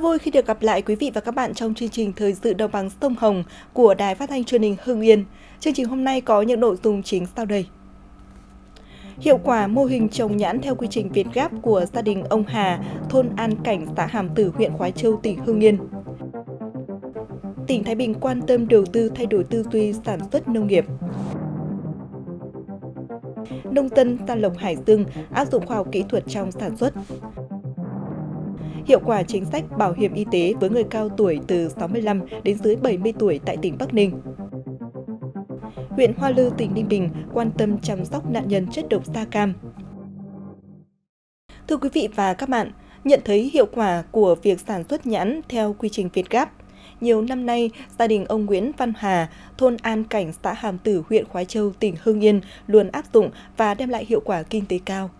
Rất vui khi được gặp lại quý vị và các bạn trong chương trình Thời sự đồng bằng sông Hồng của Đài Phát thanh Truyền hình Hưng Yên. Chương trình hôm nay có những nội dung chính sau đây. Hiệu quả mô hình trồng nhãn theo quy trình Việt Gáp của gia đình ông Hà, thôn An Cảnh, xã Hàm Tử, huyện Khói Châu, tỉnh Hưng Yên. Tỉnh Thái Bình quan tâm đầu tư thay đổi tư duy sản xuất nông nghiệp. Nông dân Gia Lộc Hải Dương áp dụng khoa học kỹ thuật trong sản xuất hiệu quả chính sách bảo hiểm y tế với người cao tuổi từ 65 đến dưới 70 tuổi tại tỉnh Bắc Ninh. Huyện Hoa Lư, tỉnh Ninh Bình quan tâm chăm sóc nạn nhân chất độc da cam. Thưa quý vị và các bạn, nhận thấy hiệu quả của việc sản xuất nhãn theo quy trình Việt Gáp, nhiều năm nay, gia đình ông Nguyễn Văn Hà, thôn An Cảnh, xã Hàm Tử, huyện Khói Châu, tỉnh Hưng Yên luôn áp dụng và đem lại hiệu quả kinh tế cao.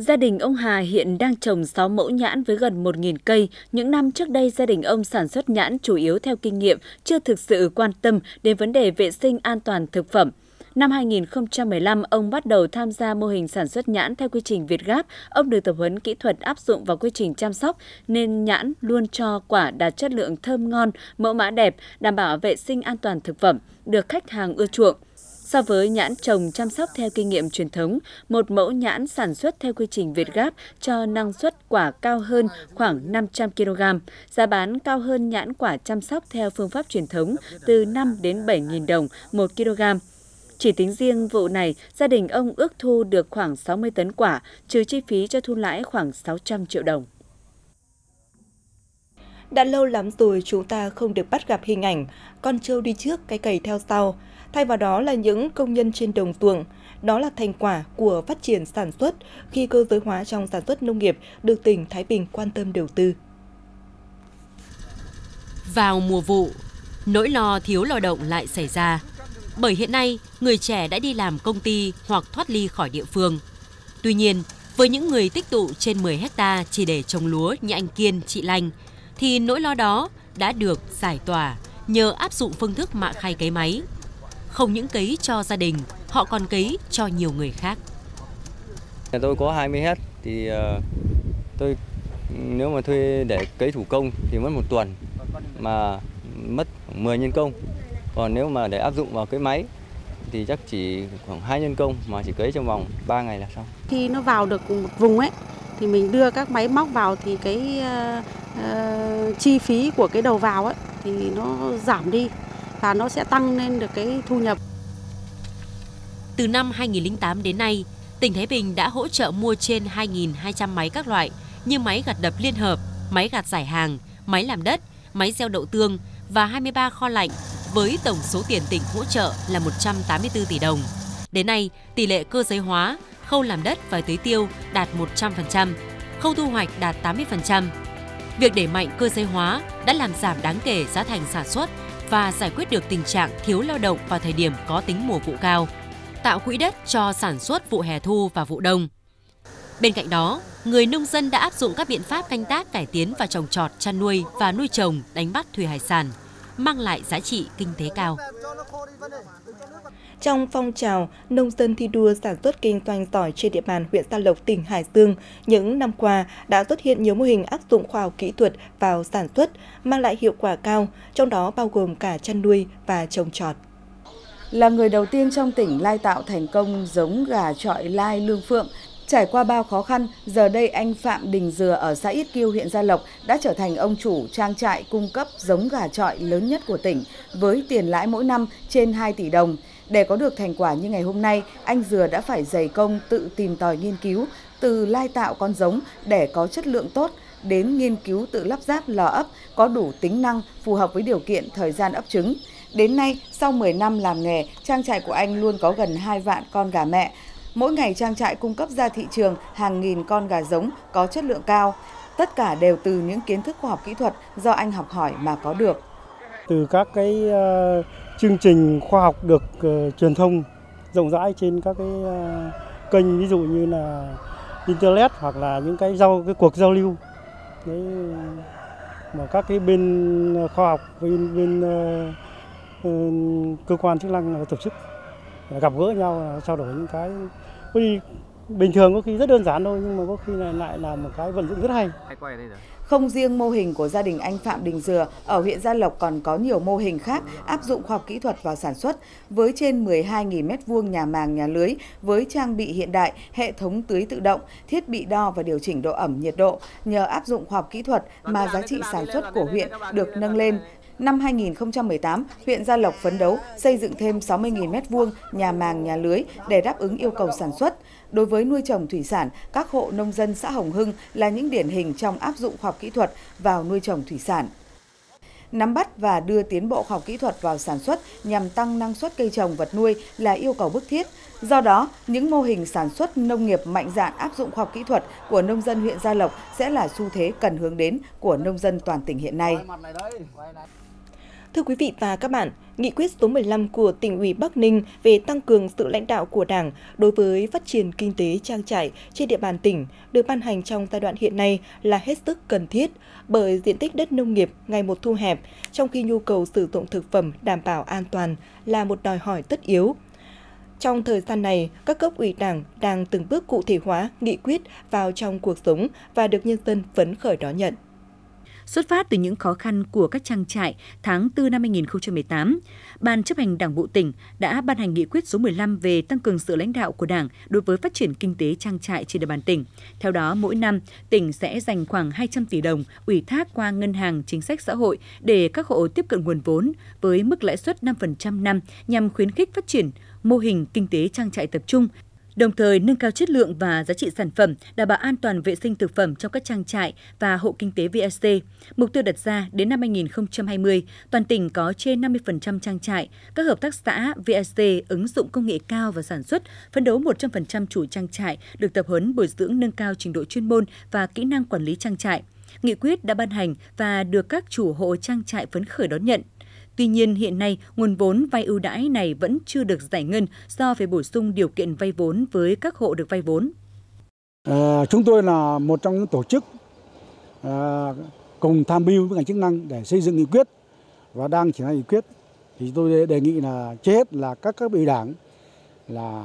Gia đình ông Hà hiện đang trồng 6 mẫu nhãn với gần 1.000 cây. Những năm trước đây, gia đình ông sản xuất nhãn chủ yếu theo kinh nghiệm, chưa thực sự quan tâm đến vấn đề vệ sinh an toàn thực phẩm. Năm 2015, ông bắt đầu tham gia mô hình sản xuất nhãn theo quy trình Việt Gáp. Ông được tập huấn kỹ thuật áp dụng vào quy trình chăm sóc, nên nhãn luôn cho quả đạt chất lượng thơm ngon, mẫu mã đẹp, đảm bảo vệ sinh an toàn thực phẩm, được khách hàng ưa chuộng. So với nhãn trồng chăm sóc theo kinh nghiệm truyền thống, một mẫu nhãn sản xuất theo quy trình Việt Gáp cho năng suất quả cao hơn khoảng 500 kg, giá bán cao hơn nhãn quả chăm sóc theo phương pháp truyền thống từ 5 đến 7.000 đồng 1 kg. Chỉ tính riêng vụ này, gia đình ông ước thu được khoảng 60 tấn quả, trừ chi phí cho thu lãi khoảng 600 triệu đồng. Đã lâu lắm rồi chúng ta không được bắt gặp hình ảnh con trâu đi trước, cái cầy theo sau thay vào đó là những công nhân trên đồng tuồng. Đó là thành quả của phát triển sản xuất khi cơ giới hóa trong sản xuất nông nghiệp được tỉnh Thái Bình quan tâm đầu tư. Vào mùa vụ, nỗi lo thiếu lao động lại xảy ra. Bởi hiện nay, người trẻ đã đi làm công ty hoặc thoát ly khỏi địa phương. Tuy nhiên, với những người tích tụ trên 10 hecta chỉ để trồng lúa như anh Kiên, chị Lanh, thì nỗi lo đó đã được giải tỏa nhờ áp dụng phương thức mạ khay cấy máy không những cấy cho gia đình, họ còn cấy cho nhiều người khác. Nhà tôi có 20 hecta thì uh, tôi nếu mà thuê để cấy thủ công thì mất một tuần mà mất 10 nhân công. Còn nếu mà để áp dụng vào cái máy thì chắc chỉ khoảng 2 nhân công mà chỉ cấy trong vòng 3 ngày là xong. Khi nó vào được một vùng ấy thì mình đưa các máy móc vào thì cái uh, uh, chi phí của cái đầu vào ấy thì nó giảm đi và nó sẽ tăng lên được cái thu nhập. Từ năm 2008 đến nay, tỉnh Thái Bình đã hỗ trợ mua trên 2.200 máy các loại như máy gặt đập liên hợp, máy gặt giải hàng, máy làm đất, máy gieo đậu tương và 23 kho lạnh với tổng số tiền tỉnh hỗ trợ là 184 tỷ đồng. Đến nay, tỷ lệ cơ giới hóa, khâu làm đất và tưới tiêu đạt 100%, khâu thu hoạch đạt 80%. Việc đẩy mạnh cơ giới hóa đã làm giảm đáng kể giá thành sản xuất và giải quyết được tình trạng thiếu lao động vào thời điểm có tính mùa vụ cao, tạo quỹ đất cho sản xuất vụ hè thu và vụ đông. Bên cạnh đó, người nông dân đã áp dụng các biện pháp canh tác cải tiến và trồng trọt, chăn nuôi và nuôi trồng, đánh bắt thủy hải sản, mang lại giá trị kinh tế cao. Trong phong trào nông dân thi đua sản xuất kinh doanh giỏi trên địa bàn huyện Gia Lộc, tỉnh Hải Dương, những năm qua đã xuất hiện nhiều mô hình áp dụng khoa học kỹ thuật vào sản xuất, mang lại hiệu quả cao, trong đó bao gồm cả chăn nuôi và trồng trọt. Là người đầu tiên trong tỉnh lai tạo thành công giống gà trọi lai lương phượng, Trải qua bao khó khăn, giờ đây anh Phạm Đình Dừa ở xã Ít Kiêu, huyện Gia Lộc đã trở thành ông chủ trang trại cung cấp giống gà trọi lớn nhất của tỉnh với tiền lãi mỗi năm trên 2 tỷ đồng. Để có được thành quả như ngày hôm nay, anh Dừa đã phải dày công tự tìm tòi nghiên cứu, từ lai tạo con giống để có chất lượng tốt, đến nghiên cứu tự lắp ráp lò ấp có đủ tính năng phù hợp với điều kiện thời gian ấp trứng. Đến nay, sau 10 năm làm nghề, trang trại của anh luôn có gần 2 vạn con gà mẹ. Mỗi ngày trang trại cung cấp ra thị trường hàng nghìn con gà giống có chất lượng cao. Tất cả đều từ những kiến thức khoa học kỹ thuật do anh học hỏi mà có được. Từ các cái ờ, chương trình khoa học được uh, truyền thông rộng rãi trên các cái uh, kênh ví dụ như là internet hoặc là những cái giao cái cuộc giao lưu. Đấy mà các cái bên ờ, khoa học bên bên uh, uh, cơ quan chức năng tổ chức gặp gỡ nhau trao đổi những cái bình thường có khi rất đơn giản thôi nhưng mà có khi lại lại là một cái vận dụng rất hay. Không riêng mô hình của gia đình anh Phạm Đình Dừa, ở huyện Gia Lộc còn có nhiều mô hình khác áp dụng khoa học kỹ thuật vào sản xuất với trên 12.000 m2 nhà màng nhà lưới với trang bị hiện đại, hệ thống tưới tự động, thiết bị đo và điều chỉnh độ ẩm nhiệt độ. Nhờ áp dụng khoa học kỹ thuật mà giá trị sản xuất của huyện được nâng lên, Năm 2018, huyện Gia Lộc phấn đấu xây dựng thêm 60.000 m2 nhà màng nhà lưới để đáp ứng yêu cầu sản xuất. Đối với nuôi trồng thủy sản, các hộ nông dân xã Hồng Hưng là những điển hình trong áp dụng khoa học kỹ thuật vào nuôi trồng thủy sản. Nắm bắt và đưa tiến bộ khoa học kỹ thuật vào sản xuất nhằm tăng năng suất cây trồng vật nuôi là yêu cầu bức thiết. Do đó, những mô hình sản xuất nông nghiệp mạnh dạn áp dụng khoa học kỹ thuật của nông dân huyện Gia Lộc sẽ là xu thế cần hướng đến của nông dân toàn tỉnh hiện nay. Thưa quý vị và các bạn, Nghị quyết số 15 của tỉnh ủy Bắc Ninh về tăng cường sự lãnh đạo của Đảng đối với phát triển kinh tế trang trại trên địa bàn tỉnh được ban hành trong giai đoạn hiện nay là hết sức cần thiết bởi diện tích đất nông nghiệp ngày một thu hẹp, trong khi nhu cầu sử dụng thực phẩm đảm bảo an toàn là một đòi hỏi tất yếu. Trong thời gian này, các cấp ủy đảng đang từng bước cụ thể hóa nghị quyết vào trong cuộc sống và được nhân dân phấn khởi đón nhận. Xuất phát từ những khó khăn của các trang trại tháng 4 năm 2018, Ban chấp hành Đảng bộ tỉnh đã ban hành nghị quyết số 15 về tăng cường sự lãnh đạo của Đảng đối với phát triển kinh tế trang trại trên địa bàn tỉnh. Theo đó, mỗi năm, tỉnh sẽ dành khoảng 200 tỷ đồng ủy thác qua ngân hàng chính sách xã hội để các hộ tiếp cận nguồn vốn với mức lãi suất 5% năm nhằm khuyến khích phát triển mô hình kinh tế trang trại tập trung đồng thời nâng cao chất lượng và giá trị sản phẩm, đảm bảo an toàn vệ sinh thực phẩm trong các trang trại và hộ kinh tế VSC. Mục tiêu đặt ra đến năm 2020, toàn tỉnh có trên 50% trang trại, các hợp tác xã VSC ứng dụng công nghệ cao và sản xuất, phấn đấu 100% chủ trang trại được tập huấn bồi dưỡng nâng cao trình độ chuyên môn và kỹ năng quản lý trang trại. Nghị quyết đã ban hành và được các chủ hộ trang trại phấn khởi đón nhận. Tuy nhiên, hiện nay, nguồn vốn vay ưu đãi này vẫn chưa được giải ngân do phải bổ sung điều kiện vay vốn với các hộ được vay vốn. À, chúng tôi là một trong những tổ chức à, cùng tham mưu với ngành chức năng để xây dựng nghị quyết và đang triển khai nghị quyết. Thì tôi đề nghị là trước hết là các các ủy đảng là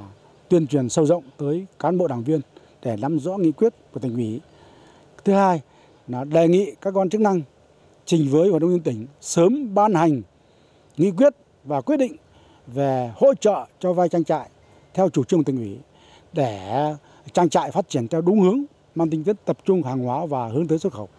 tuyên truyền sâu rộng tới cán bộ đảng viên để nắm rõ nghị quyết của tỉnh ủy. Thứ hai là đề nghị các quan chức năng trình với Hội đồng nhân tỉnh sớm ban hành nghị quyết và quyết định về hỗ trợ cho vay trang trại theo chủ trương tỉnh ủy để trang trại phát triển theo đúng hướng, mang tính chất tập trung hàng hóa và hướng tới xuất khẩu.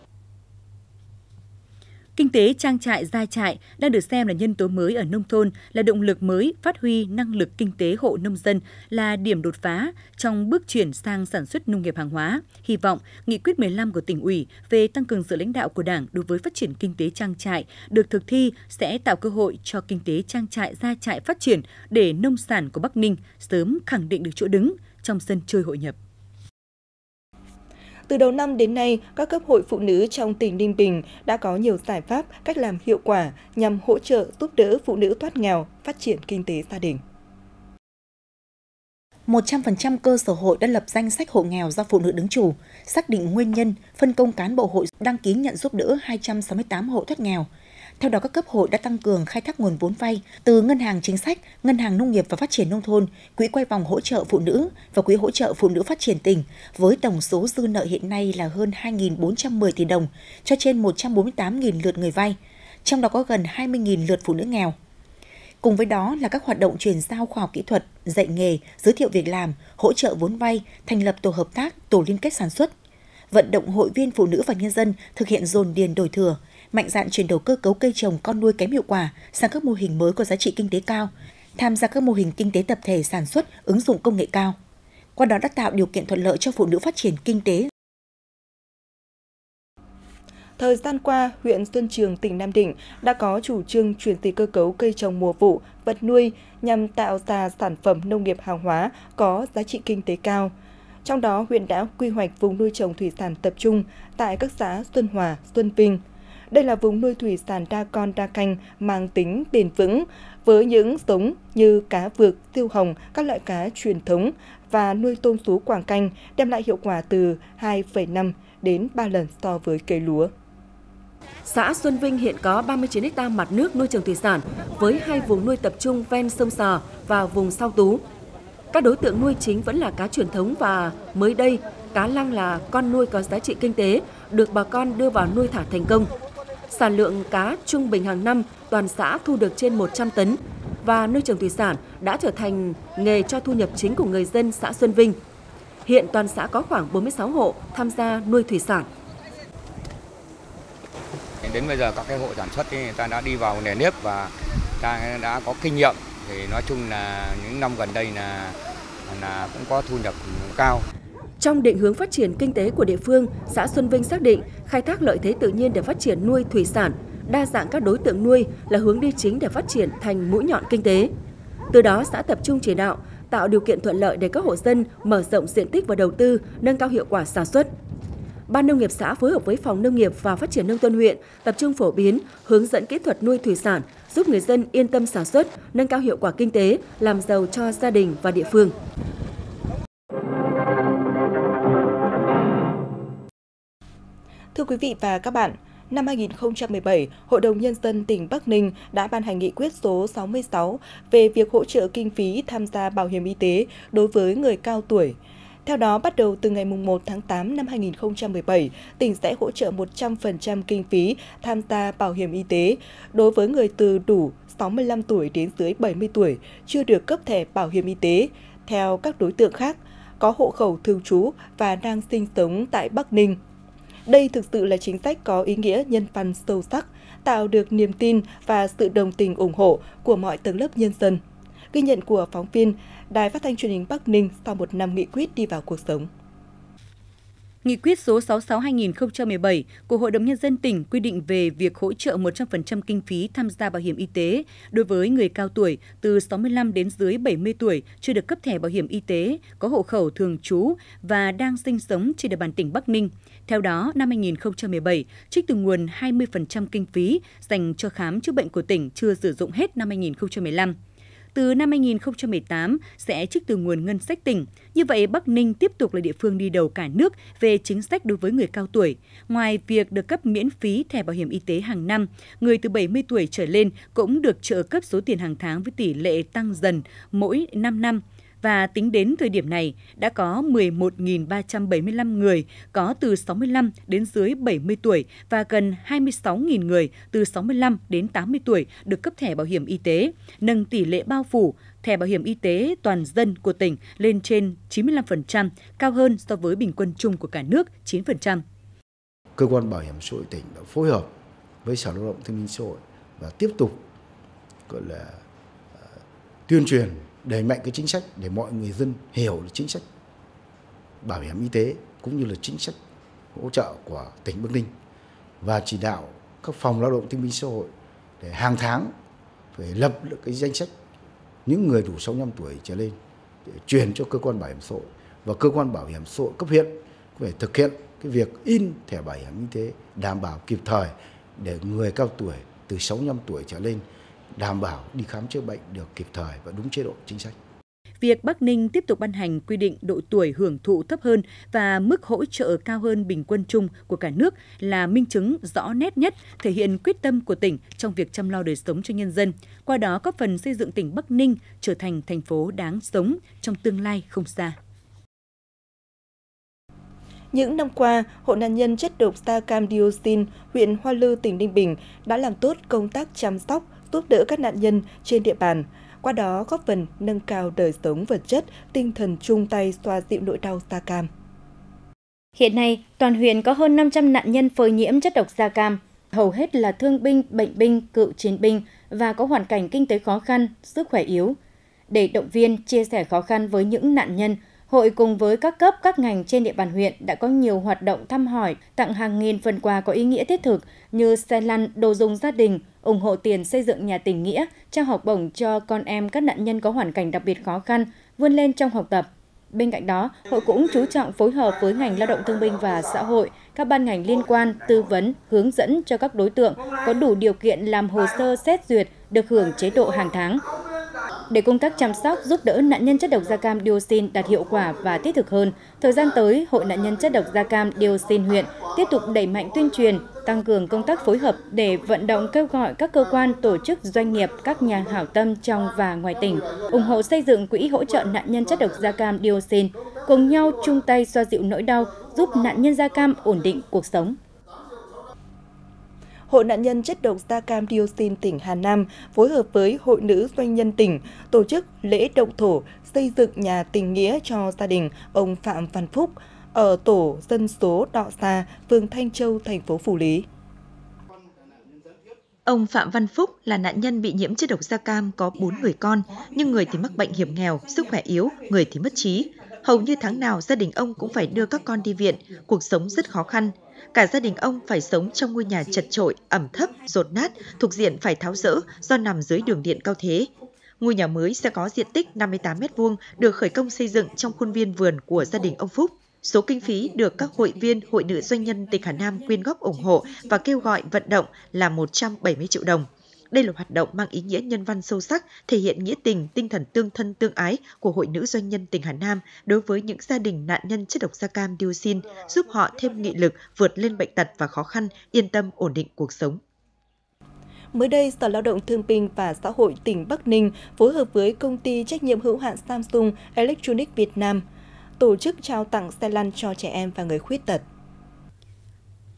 Kinh tế trang trại gia trại đang được xem là nhân tố mới ở nông thôn, là động lực mới phát huy năng lực kinh tế hộ nông dân, là điểm đột phá trong bước chuyển sang sản xuất nông nghiệp hàng hóa. Hy vọng nghị quyết 15 của tỉnh ủy về tăng cường sự lãnh đạo của Đảng đối với phát triển kinh tế trang trại được thực thi sẽ tạo cơ hội cho kinh tế trang trại gia trại phát triển để nông sản của Bắc Ninh sớm khẳng định được chỗ đứng trong sân chơi hội nhập. Từ đầu năm đến nay, các cấp hội phụ nữ trong tỉnh Ninh Bình đã có nhiều giải pháp, cách làm hiệu quả nhằm hỗ trợ giúp đỡ phụ nữ thoát nghèo, phát triển kinh tế gia đình. 100% cơ sở hội đã lập danh sách hộ nghèo do phụ nữ đứng chủ, xác định nguyên nhân, phân công cán bộ hội đăng ký nhận giúp đỡ 268 hộ thoát nghèo, theo đó, các cấp hội đã tăng cường khai thác nguồn vốn vay từ Ngân hàng Chính sách, Ngân hàng Nông nghiệp và Phát triển Nông thôn, Quỹ quay vòng hỗ trợ phụ nữ và Quỹ hỗ trợ phụ nữ phát triển tỉnh với tổng số dư nợ hiện nay là hơn 2.410 tỷ đồng cho trên 148.000 lượt người vay, trong đó có gần 20.000 lượt phụ nữ nghèo. Cùng với đó là các hoạt động chuyển giao khoa học kỹ thuật, dạy nghề, giới thiệu việc làm, hỗ trợ vốn vay, thành lập tổ hợp tác, tổ liên kết sản xuất, vận động hội viên phụ nữ và nhân dân thực hiện dồn điền đổi thừa, mạnh dạn chuyển đổi cơ cấu cây trồng con nuôi kém hiệu quả sang các mô hình mới có giá trị kinh tế cao, tham gia các mô hình kinh tế tập thể sản xuất ứng dụng công nghệ cao. Qua đó đã tạo điều kiện thuận lợi cho phụ nữ phát triển kinh tế. Thời gian qua, huyện Xuân Trường, tỉnh Nam Định đã có chủ trương chuyển dịch cơ cấu cây trồng mùa vụ, vật nuôi nhằm tạo ra sản phẩm nông nghiệp hàng hóa có giá trị kinh tế cao. Trong đó, huyện đã quy hoạch vùng nuôi trồng thủy sản tập trung tại các xã Xuân Hòa, Xuân Vinh, đây là vùng nuôi thủy sản đa con đa canh mang tính bền vững với những giống như cá vược, tiêu hồng, các loại cá truyền thống và nuôi tôm sú quảng canh đem lại hiệu quả từ 2,5 đến 3 lần so với cây lúa. Xã Xuân Vinh hiện có 39 ha mặt nước nuôi trồng thủy sản với hai vùng nuôi tập trung ven sông Sò và vùng sau Tú. Các đối tượng nuôi chính vẫn là cá truyền thống và mới đây, cá lăng là con nuôi có giá trị kinh tế, được bà con đưa vào nuôi thả thành công. Sản lượng cá trung bình hàng năm toàn xã thu được trên 100 tấn và nuôi trồng thủy sản đã trở thành nghề cho thu nhập chính của người dân xã Xuân Vinh. Hiện toàn xã có khoảng 46 hộ tham gia nuôi thủy sản. Đến bây giờ các cái hộ sản xuất thì người ta đã đi vào nề nếp và ta đã có kinh nghiệm thì nói chung là những năm gần đây là là cũng có thu nhập cao. Trong định hướng phát triển kinh tế của địa phương, xã Xuân Vinh xác định khai thác lợi thế tự nhiên để phát triển nuôi thủy sản, đa dạng các đối tượng nuôi là hướng đi chính để phát triển thành mũi nhọn kinh tế. Từ đó, xã tập trung chỉ đạo, tạo điều kiện thuận lợi để các hộ dân mở rộng diện tích và đầu tư, nâng cao hiệu quả sản xuất. Ban nông nghiệp xã phối hợp với Phòng Nông nghiệp và Phát triển nông thôn huyện tập trung phổ biến, hướng dẫn kỹ thuật nuôi thủy sản, giúp người dân yên tâm sản xuất, nâng cao hiệu quả kinh tế, làm giàu cho gia đình và địa phương. Thưa quý vị và các bạn, năm 2017, Hội đồng Nhân dân tỉnh Bắc Ninh đã ban hành nghị quyết số 66 về việc hỗ trợ kinh phí tham gia bảo hiểm y tế đối với người cao tuổi. Theo đó, bắt đầu từ ngày 1 tháng 8 năm 2017, tỉnh sẽ hỗ trợ 100% kinh phí tham gia bảo hiểm y tế đối với người từ đủ 65 tuổi đến dưới 70 tuổi chưa được cấp thẻ bảo hiểm y tế, theo các đối tượng khác, có hộ khẩu thường trú và đang sinh sống tại Bắc Ninh. Đây thực sự là chính sách có ý nghĩa nhân văn sâu sắc, tạo được niềm tin và sự đồng tình ủng hộ của mọi tầng lớp nhân dân. Ghi nhận của phóng viên Đài Phát thanh Truyền hình Bắc Ninh sau một năm nghị quyết đi vào cuộc sống. Nghị quyết số 66-2017 của Hội đồng Nhân dân tỉnh quy định về việc hỗ trợ 100% kinh phí tham gia bảo hiểm y tế đối với người cao tuổi từ 65 đến dưới 70 tuổi chưa được cấp thẻ bảo hiểm y tế, có hộ khẩu thường trú và đang sinh sống trên địa bàn tỉnh Bắc Ninh. Theo đó, năm 2017, trích từ nguồn 20% kinh phí dành cho khám chữa bệnh của tỉnh chưa sử dụng hết năm 2015 từ năm 2018 sẽ trích từ nguồn ngân sách tỉnh. Như vậy, Bắc Ninh tiếp tục là địa phương đi đầu cả nước về chính sách đối với người cao tuổi. Ngoài việc được cấp miễn phí thẻ bảo hiểm y tế hàng năm, người từ 70 tuổi trở lên cũng được trợ cấp số tiền hàng tháng với tỷ lệ tăng dần mỗi 5 năm và tính đến thời điểm này đã có 11.375 người có từ 65 đến dưới 70 tuổi và gần 26.000 người từ 65 đến 80 tuổi được cấp thẻ bảo hiểm y tế, nâng tỷ lệ bao phủ thẻ bảo hiểm y tế toàn dân của tỉnh lên trên 95%, cao hơn so với bình quân chung của cả nước 9%. Cơ quan bảo hiểm xã hội tỉnh đã phối hợp với Sở Lao động Thương minh Xã hội và tiếp tục gọi là uh, tuyên truyền đẩy mạnh cái chính sách để mọi người dân hiểu được chính sách bảo hiểm y tế cũng như là chính sách hỗ trợ của tỉnh Bắc Ninh và chỉ đạo các phòng lao động thương binh xã hội để hàng tháng phải lập được cái danh sách những người đủ 65 tuổi trở lên để truyền cho cơ quan bảo hiểm xã hội. Và cơ quan bảo hiểm xã hội cấp huyện phải thực hiện cái việc in thẻ bảo hiểm y tế đảm bảo kịp thời để người cao tuổi từ 65 tuổi trở lên đảm bảo đi khám chữa bệnh được kịp thời và đúng chế độ chính sách. Việc Bắc Ninh tiếp tục ban hành quy định độ tuổi hưởng thụ thấp hơn và mức hỗ trợ cao hơn bình quân chung của cả nước là minh chứng rõ nét nhất thể hiện quyết tâm của tỉnh trong việc chăm lo đời sống cho nhân dân, qua đó góp phần xây dựng tỉnh Bắc Ninh trở thành thành phố đáng sống trong tương lai không xa. Những năm qua, Hộ nạn nhân chất độc da cam dioxin, huyện Hoa Lư, tỉnh Ninh Bình đã làm tốt công tác chăm sóc, giúp đỡ các nạn nhân trên địa bàn, qua đó góp phần nâng cao đời sống vật chất, tinh thần chung tay xoa dịu nỗi đau da cam. Hiện nay, toàn huyện có hơn 500 nạn nhân phơi nhiễm chất độc da cam, hầu hết là thương binh, bệnh binh, cựu chiến binh và có hoàn cảnh kinh tế khó khăn, sức khỏe yếu. Để động viên, chia sẻ khó khăn với những nạn nhân, Hội cùng với các cấp, các ngành trên địa bàn huyện đã có nhiều hoạt động thăm hỏi, tặng hàng nghìn phần quà có ý nghĩa thiết thực như xe lăn, đồ dùng gia đình, ủng hộ tiền xây dựng nhà tình nghĩa, trao học bổng cho con em các nạn nhân có hoàn cảnh đặc biệt khó khăn, vươn lên trong học tập. Bên cạnh đó, hội cũng chú trọng phối hợp với ngành lao động thương binh và xã hội, các ban ngành liên quan tư vấn, hướng dẫn cho các đối tượng có đủ điều kiện làm hồ sơ xét duyệt được hưởng chế độ hàng tháng. Để công tác chăm sóc giúp đỡ nạn nhân chất độc da cam dioxin đạt hiệu quả và thiết thực hơn, thời gian tới, Hội nạn nhân chất độc da cam dioxin huyện tiếp tục đẩy mạnh tuyên truyền, tăng cường công tác phối hợp để vận động kêu gọi các cơ quan, tổ chức, doanh nghiệp, các nhà hảo tâm trong và ngoài tỉnh ủng hộ xây dựng quỹ hỗ trợ nạn nhân chất độc da cam dioxin, cùng nhau chung tay xoa dịu nỗi đau, giúp nạn nhân da cam ổn định cuộc sống. Hội nạn nhân chất độc da cam dioxin tỉnh Hà Nam phối hợp với Hội nữ doanh nhân tỉnh tổ chức lễ động thổ xây dựng nhà tình nghĩa cho gia đình ông Phạm Văn Phúc ở tổ dân số Đọ Sa, phường Thanh Châu, thành phố Phủ Lý. Ông Phạm Văn Phúc là nạn nhân bị nhiễm chất độc da cam có 4 người con, nhưng người thì mắc bệnh hiểm nghèo, sức khỏe yếu, người thì mất trí. Hầu như tháng nào gia đình ông cũng phải đưa các con đi viện, cuộc sống rất khó khăn. Cả gia đình ông phải sống trong ngôi nhà chật trội, ẩm thấp, rột nát, thuộc diện phải tháo rỡ do nằm dưới đường điện cao thế. Ngôi nhà mới sẽ có diện tích 58 m2 được khởi công xây dựng trong khuôn viên vườn của gia đình ông Phúc. Số kinh phí được các hội viên Hội nữ doanh nhân tỉnh Hà Nam quyên góp ủng hộ và kêu gọi vận động là 170 triệu đồng. Đây là hoạt động mang ý nghĩa nhân văn sâu sắc, thể hiện nghĩa tình, tinh thần tương thân tương ái của Hội nữ doanh nhân tỉnh Hà Nam đối với những gia đình nạn nhân chất độc da cam dioxin, giúp họ thêm nghị lực vượt lên bệnh tật và khó khăn, yên tâm ổn định cuộc sống. Mới đây, Sở Lao động Thương binh và Xã hội tỉnh Bắc Ninh phối hợp với công ty trách nhiệm hữu hạn Samsung Electronics Việt Nam tổ chức trao tặng xe lăn cho trẻ em và người khuyết tật.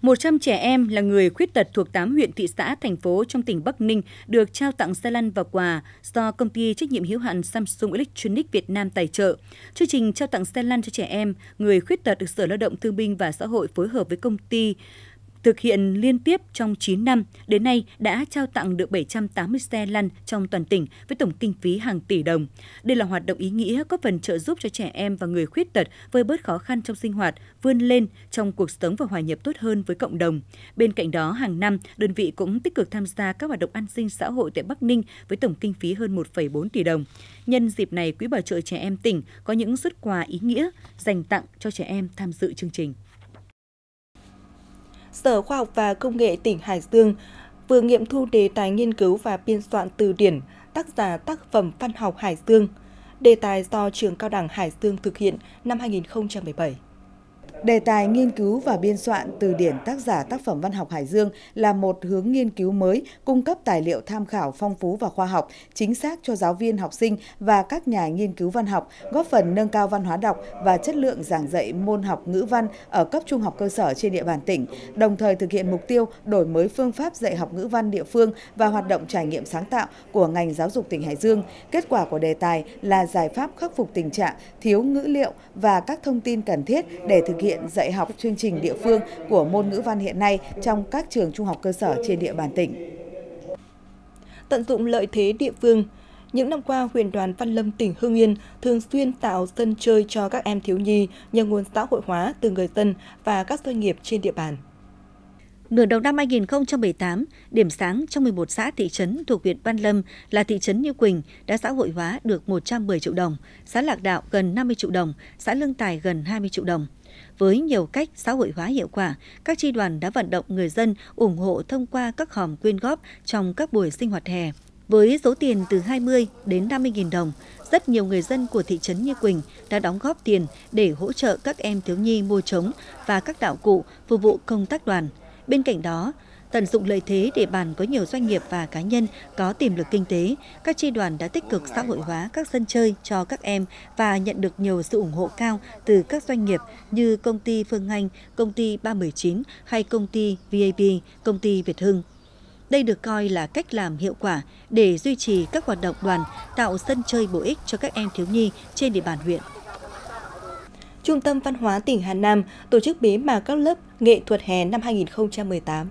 100 trẻ em là người khuyết tật thuộc 8 huyện thị xã, thành phố trong tỉnh Bắc Ninh được trao tặng xe lăn và quà do công ty trách nhiệm hữu hạn Samsung Electronics Việt Nam tài trợ. Chương trình trao tặng xe lăn cho trẻ em, người khuyết tật được Sở Lao động Thương binh và Xã hội phối hợp với công ty thực hiện liên tiếp trong 9 năm, đến nay đã trao tặng được 780 xe lăn trong toàn tỉnh với tổng kinh phí hàng tỷ đồng. Đây là hoạt động ý nghĩa có phần trợ giúp cho trẻ em và người khuyết tật vơi bớt khó khăn trong sinh hoạt, vươn lên trong cuộc sống và hòa nhập tốt hơn với cộng đồng. Bên cạnh đó, hàng năm, đơn vị cũng tích cực tham gia các hoạt động an sinh xã hội tại Bắc Ninh với tổng kinh phí hơn 1,4 tỷ đồng. Nhân dịp này, Quỹ bảo trợ trẻ em tỉnh có những xuất quà ý nghĩa dành tặng cho trẻ em tham dự chương trình. Sở Khoa học và Công nghệ tỉnh Hải Dương vừa nghiệm thu đề tài nghiên cứu và biên soạn từ điển tác giả tác phẩm văn học Hải Dương. Đề tài do Trường Cao đẳng Hải Dương thực hiện năm 2017. Đề tài nghiên cứu và biên soạn từ điển tác giả tác phẩm văn học Hải Dương là một hướng nghiên cứu mới, cung cấp tài liệu tham khảo phong phú và khoa học, chính xác cho giáo viên, học sinh và các nhà nghiên cứu văn học, góp phần nâng cao văn hóa đọc và chất lượng giảng dạy môn học ngữ văn ở cấp trung học cơ sở trên địa bàn tỉnh, đồng thời thực hiện mục tiêu đổi mới phương pháp dạy học ngữ văn địa phương và hoạt động trải nghiệm sáng tạo của ngành giáo dục tỉnh Hải Dương. Kết quả của đề tài là giải pháp khắc phục tình trạng thiếu ngữ liệu và các thông tin cần thiết để thực hiện hiện dạy học chương trình địa phương của môn ngữ văn hiện nay trong các trường trung học cơ sở trên địa bàn tỉnh. Tận dụng lợi thế địa phương, những năm qua, huyện đoàn Văn Lâm tỉnh Hưng Yên thường xuyên tạo sân chơi cho các em thiếu nhi nhờ nguồn xã hội hóa từ người dân và các doanh nghiệp trên địa bàn. Nửa đầu năm 2018, điểm sáng trong 11 xã thị trấn thuộc huyện Văn Lâm là thị trấn Như Quỳnh đã xã hội hóa được 110 triệu đồng, xã Lạc Đạo gần 50 triệu đồng, xã Lương Tài gần 20 triệu đồng. Với nhiều cách xã hội hóa hiệu quả, các tri đoàn đã vận động người dân ủng hộ thông qua các hòm quyên góp trong các buổi sinh hoạt hè. Với số tiền từ 20 đến 50 nghìn đồng, rất nhiều người dân của thị trấn Như Quỳnh đã đóng góp tiền để hỗ trợ các em thiếu nhi mua trống và các đạo cụ phục vụ công tác đoàn. Bên cạnh đó, tận dụng lợi thế địa bàn có nhiều doanh nghiệp và cá nhân có tiềm lực kinh tế, các tri đoàn đã tích cực xã hội hóa các sân chơi cho các em và nhận được nhiều sự ủng hộ cao từ các doanh nghiệp như công ty Phương Anh, công ty 319 hay công ty vab công ty Việt Hưng. Đây được coi là cách làm hiệu quả để duy trì các hoạt động đoàn, tạo sân chơi bổ ích cho các em thiếu nhi trên địa bàn huyện. Trung tâm Văn hóa tỉnh Hà Nam tổ chức bế mạc các lớp nghệ thuật hè năm 2018.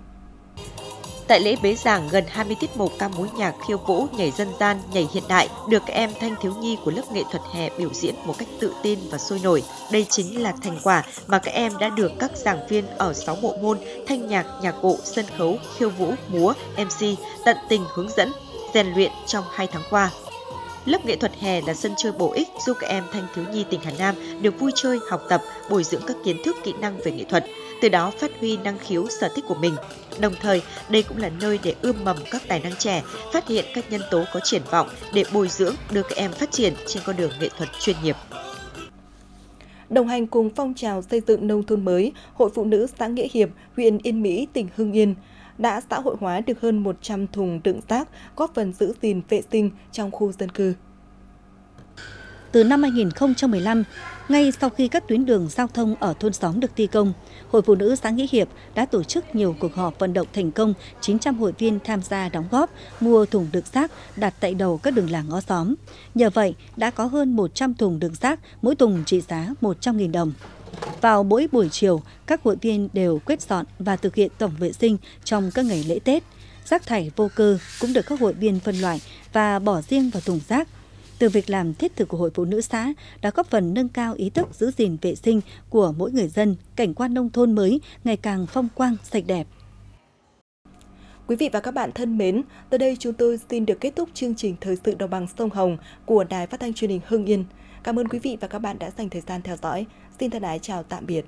Tại lễ bế giảng, gần 20 tiết mục ca mối nhạc khiêu vũ, nhảy dân gian, nhảy hiện đại được các em thanh thiếu nhi của lớp nghệ thuật hè biểu diễn một cách tự tin và sôi nổi. Đây chính là thành quả mà các em đã được các giảng viên ở 6 bộ môn thanh nhạc, nhạc cụ, sân khấu, khiêu vũ, múa, MC tận tình hướng dẫn, rèn luyện trong 2 tháng qua. Lớp nghệ thuật hè là sân chơi bổ ích giúp các em thanh thiếu nhi tỉnh Hà Nam được vui chơi, học tập, bồi dưỡng các kiến thức, kỹ năng về nghệ thuật. từ đó phát huy năng khiếu sở thích của mình. Đồng thời, đây cũng là nơi để ươm mầm các tài năng trẻ, phát hiện các nhân tố có triển vọng để bồi dưỡng đưa các em phát triển trên con đường nghệ thuật chuyên nghiệp. Đồng hành cùng phong trào xây dựng nông thôn mới, Hội Phụ nữ xã Nghĩa Hiệp, huyện Yên Mỹ, tỉnh Hưng Yên đã xã hội hóa được hơn 100 thùng đựng rác, góp phần giữ gìn vệ sinh trong khu dân cư. Từ năm 2015, ngay sau khi các tuyến đường giao thông ở thôn xóm được thi công, Hội Phụ nữ xã Nghĩa Hiệp đã tổ chức nhiều cuộc họp vận động thành công 900 hội viên tham gia đóng góp, mua thùng đựng rác đặt tại đầu các đường làng ngõ xóm. Nhờ vậy, đã có hơn 100 thùng đựng rác, mỗi thùng trị giá 100.000 đồng. Vào mỗi buổi chiều, các hội viên đều quét dọn và thực hiện tổng vệ sinh trong các ngày lễ Tết. Rác thải vô cơ cũng được các hội viên phân loại và bỏ riêng vào thùng rác từ việc làm thiết thực của Hội Phụ Nữ xã đã góp phần nâng cao ý thức giữ gìn vệ sinh của mỗi người dân, cảnh quan nông thôn mới ngày càng phong quang, sạch đẹp. Quý vị và các bạn thân mến, tới đây chúng tôi xin được kết thúc chương trình Thời sự đồng bằng sông Hồng của Đài Phát thanh truyền hình Hưng Yên. Cảm ơn quý vị và các bạn đã dành thời gian theo dõi. Xin thân ái chào tạm biệt.